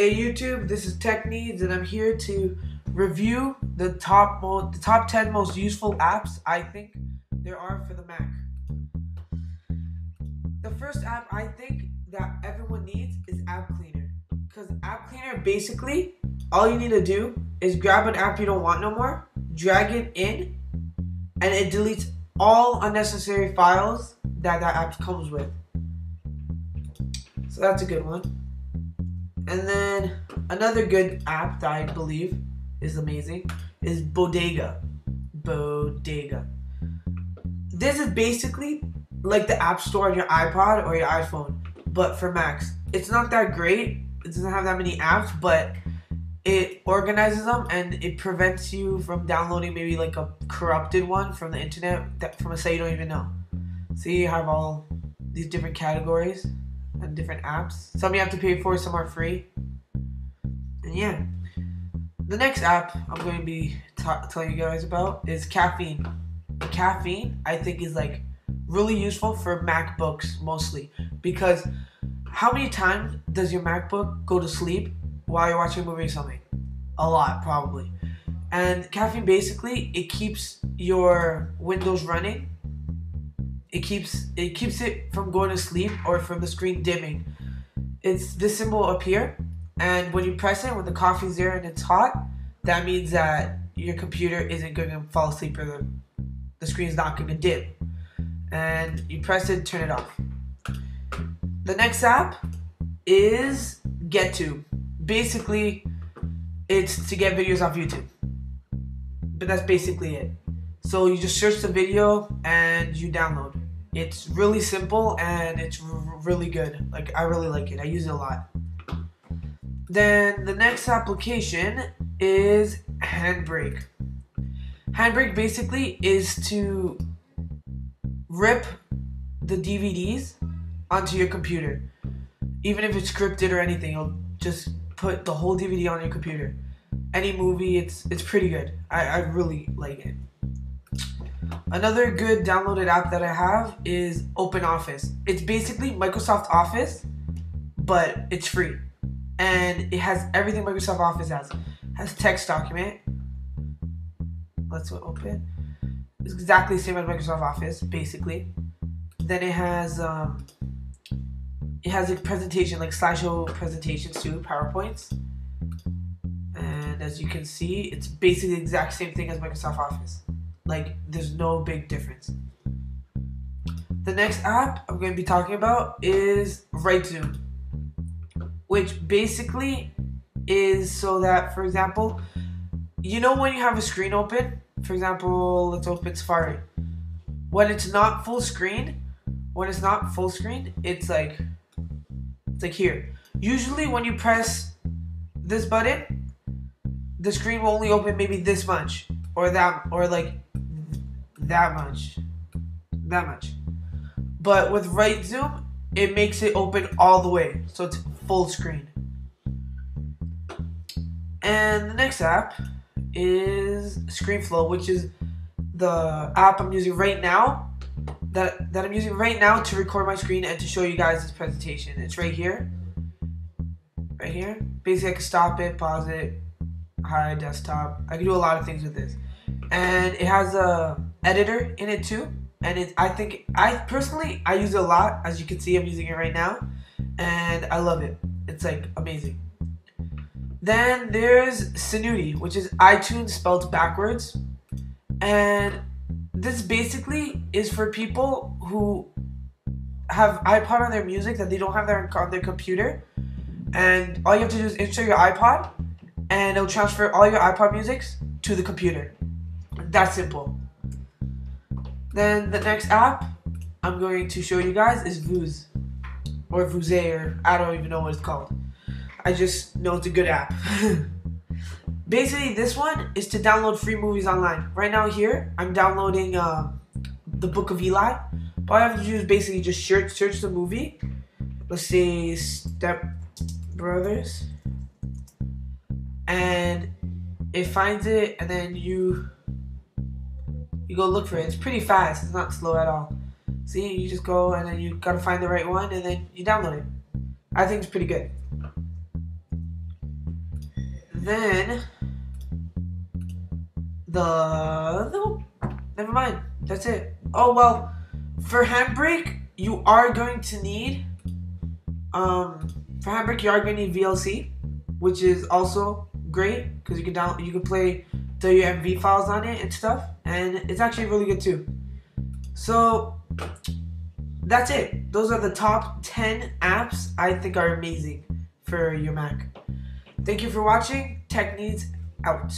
Hey YouTube, this is Tech Needs, and I'm here to review the top mo- the top 10 most useful apps I think there are for the Mac. The first app I think that everyone needs is App Cleaner, because App Cleaner basically all you need to do is grab an app you don't want no more, drag it in, and it deletes all unnecessary files that that app comes with. So that's a good one. And then another good app that I believe is amazing is Bodega. Bodega. This is basically like the App Store on your iPod or your iPhone, but for Macs. It's not that great. It doesn't have that many apps, but it organizes them and it prevents you from downloading maybe like a corrupted one from the internet that from a site you don't even know. See, you have all these different categories Uh, different apps. Some you have to pay for, some are free. And yeah, the next app I'm going to be telling you guys about is Caffeine. Caffeine, I think, is like really useful for MacBooks mostly because how many times does your MacBook go to sleep while you're watching a movie or something? A lot, probably. And caffeine basically it keeps your Windows running. It keeps it keeps it from going to sleep or from the screen dimming. It's this symbol up here, and when you press it, when the coffee's there and it's hot, that means that your computer isn't going to fall asleep or the the screen's not going to dim. And you press it, turn it off. The next app is GetTube basically it's to get videos off YouTube. But that's basically it. So you just search the video and you download. It's really simple and it's really good. Like I really like it. I use it a lot. Then the next application is Handbrake. Handbrake basically is to rip the DVDs onto your computer. Even if it's scripted or anything, it'll just put the whole DVD on your computer. Any movie, it's it's pretty good. I, I really like it. Another good downloaded app that I have is OpenOffice. It's basically Microsoft Office, but it's free. And it has everything Microsoft Office has. It has text document. Let's open. It's exactly the same as Microsoft Office, basically. Then it has um, it has a presentation like slideshow presentations too, PowerPoints. And as you can see, it's basically the exact same thing as Microsoft Office. Like there's no big difference. The next app I'm going to be talking about is RightZoom, which basically is so that, for example, you know when you have a screen open, for example, let's open Safari. When it's not full screen, when it's not full screen, it's like it's like here. Usually when you press this button, the screen will only open maybe this much or that or like that much. That much. But with RightZoom, it makes it open all the way. So it's full screen. And the next app is ScreenFlow, which is the app I'm using right now that, that I'm using right now to record my screen and to show you guys this presentation. It's right here. Right here. Basically, I can stop it, pause it, hide desktop. I can do a lot of things with this. And it has a editor in it too. And it, I think, I personally, I use it a lot. As you can see, I'm using it right now. And I love it. It's like amazing. Then there's Senuti, which is iTunes spelled backwards. And this basically is for people who have iPod on their music that they don't have their on their computer, and all you have to do is insert your iPod, and it'll transfer all your iPod musics to the computer. That simple. Then the next app I'm going to show you guys is Vooz, or Vuze, I don't even know what it's called. I just know it's a good app. Basically, this one is to download free movies online. Right now, here I'm downloading uh, the Book of Eli. All I have to do is basically just search search the movie. Let's say Step Brothers, and it finds it, and then you you go look for it. It's pretty fast. It's not slow at all. See, you just go and then you gotta find the right one, and then you download it. I think it's pretty good. then the never mind. That's it. Oh well, for Handbrake, you are going to need um for Handbrake you are going to need VLC, which is also great because you can down you can play WMV files on it and stuff, and it's actually really good too. So that's it. Those are the top 10 apps I think are amazing for your Mac. Thank you for watching. Tech Needs out.